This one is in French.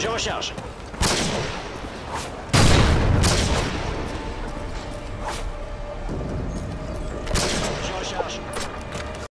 Je recharge.